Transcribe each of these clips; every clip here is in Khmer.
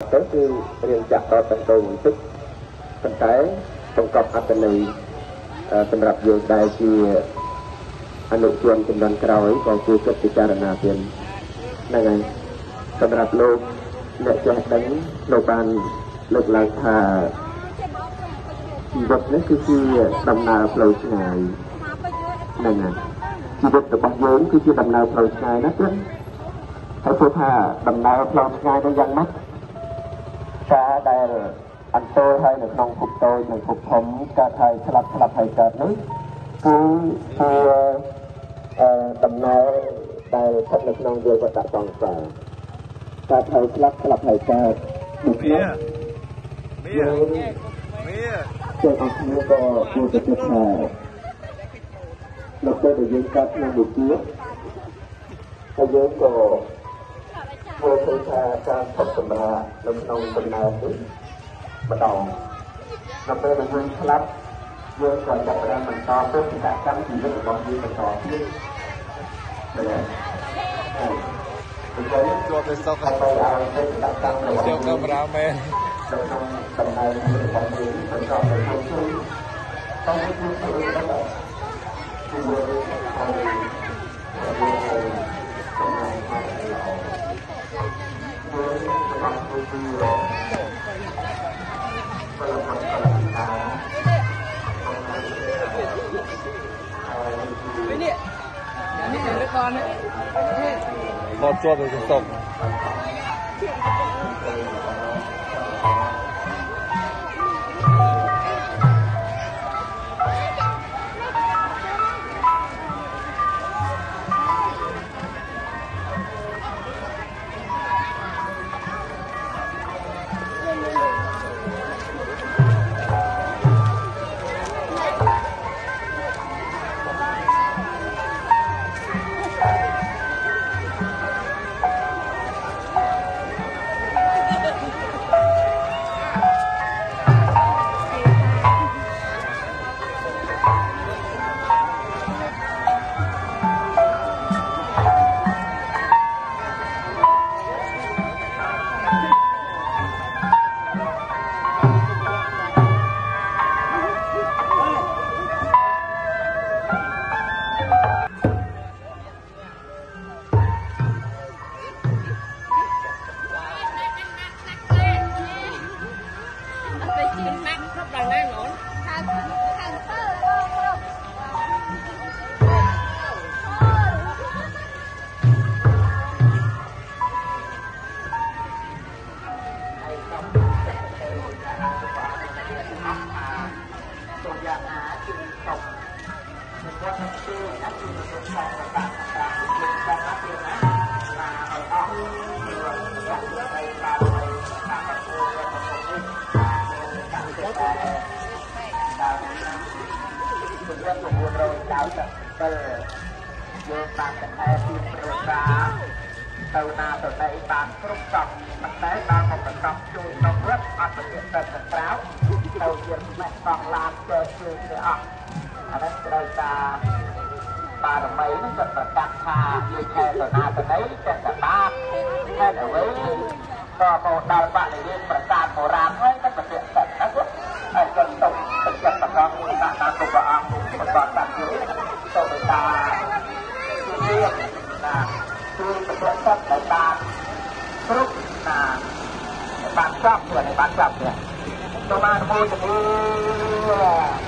ទៅគឺរៀងចាក់ដតទាំងតូចបន្តិចប៉ុន្តែបង្កប់អត្តន័យសម្រាប់យើងដែលជាអនុជនចំនួនក្រោយក៏គួរគិតពិចារណាទៀតហ្នឹងហើយសម្រាប់លោកអ្នកចេះដឹងលោកបានលើកឡើងថាជីវិតនេះគឺជាដំណើរផ្លូវឆ្ងាយហ្នឹងហើយជីវិតរបស់យើងគឺជាដំណើរផ្លូវឆ្ងាយណាព្រឹកហើយព្រោះថាដំណើរផ្លូវឆ្ងាយទៅយ៉ាងម៉េច ការដែលអន្តរហើយនៅក្នុងភពតូចនិងភពធំកើតហើយស្លាប់ស្លាប់ហើយកើតនេះគឺជាដំណើរដែលស្ថិតនៅក្នុងវាលវត្តសង្សារកើតហើយស្លាប់ស្លាប់ហើយកើតដូច្នេះមានមានចូលអស់គ្នាក៏គួរតែគិតថានៅពេលដែលយើងកើតក្នុងវិជាហើយយើងក៏ ធ្វើទៅថាការផុតសម្រាប់នៅក្នុងដំណើរនេះម្ដងនៅពេលដែលយើងស្លាប់យើងក៏ចាប់ផ្ដើមបន្តទៅពីកម្មជីវិតរបស់យើងបន្តទៀតដែរហើយជាប់ទៅសុខហើយជាប់កាមេរ៉ាមែននៅក្នុងដំណើររបស់យើងបន្តទៅជួយតើយើងធ្វើទៅ 我抓着就到。 បត់ជាប់ទៅសុំយើងបានតែពីប្រសាទៅណាទៅណីបានគ្រប់សពប៉ុន្តែបានមកប្រកបជួយក្នុងរត់អត់ប្រតិទិនទៅក្រៅ ទៅជាផ្នែកកងឡានជើជួយទៅអស់អានេះត្រូវការបារមីនឹងគាត់ប្រកាសថាយើងខែទៅណាទៅណីចេះតែបាបហេតុអ្វីក៏មកដល់បរិវេណប្រាសាទបុរាណហើយក៏ប្រតិទិនណាគាត់ហើយគាត់ទៅចិត្តប្រកបមួយដាក់តាមគ្រប់ព្រះអង្គបន្តដាក់ជួយទៅតាជាណាជួយប្រតិបត្តិតាមគ្រប់ណាបានចប់ខ្លួនបានចប់នេះ ទៅបានមួយទៅ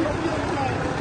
Okay.